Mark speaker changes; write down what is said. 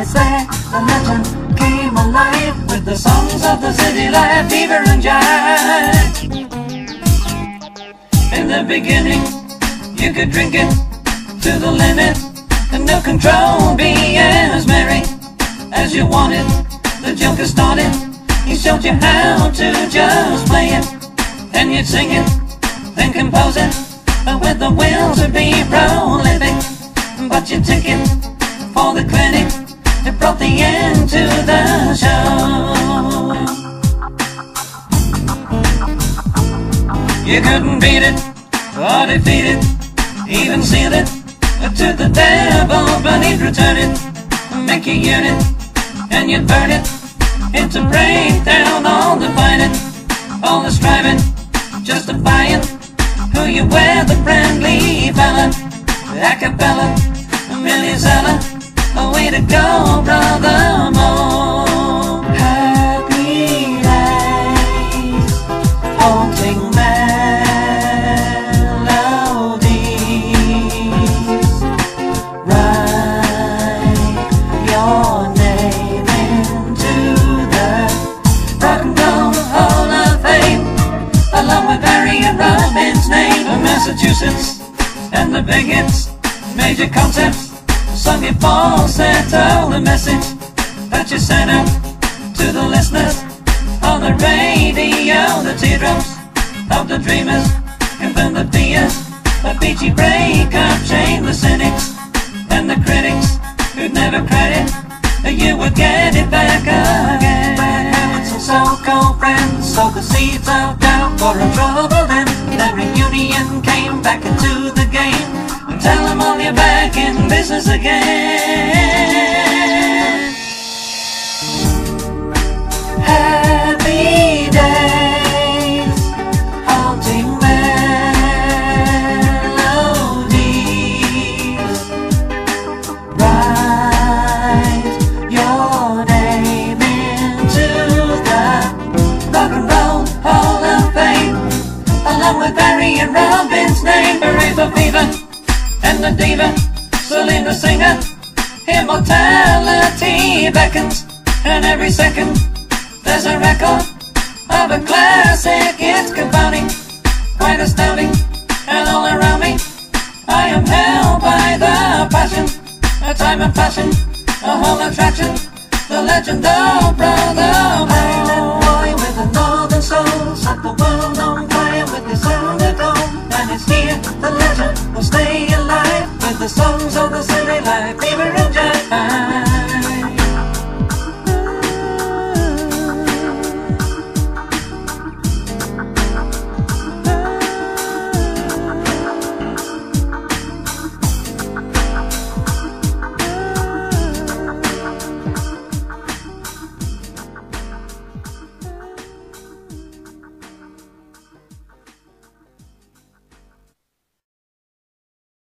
Speaker 1: it's there, the legend came alive with the songs of the city life, fever and Jack In the beginning, you could drink it to the limit, and no control, be as merry as you wanted. The joker started, he showed you how to just play it, and you'd sing it, then compose it, with the will to be prolific. You couldn't beat it or defeat it, even seal it to the devil, but he'd return it, make a unit, and you'd burn it. It's a breakdown, all the fighting, all the striving, justifying who you were, the friendly fella, acapella, Millie Zeller, a way to go, brother Barry and Robin's name of Massachusetts and the big hits, major concepts, sung in falsetto, the message that you sent out to the listeners on the radio, the teardrops of the dreamers, confirm the fears, a beachy breakup, shame the cynics and the critics who'd never credit that you would get friends the seeds of doubt for a troubled end. That reunion came back into the game. And tell them all you're back in business again. And Robin's name, Aretha Fever and the diva, the singer. Immortality beckons, and every second there's a record of a classic. It's confounding, quite astounding, and all around me I am held by the passion, a time and fashion, a whole attraction, the legend of songs of the city like fever were in Japan.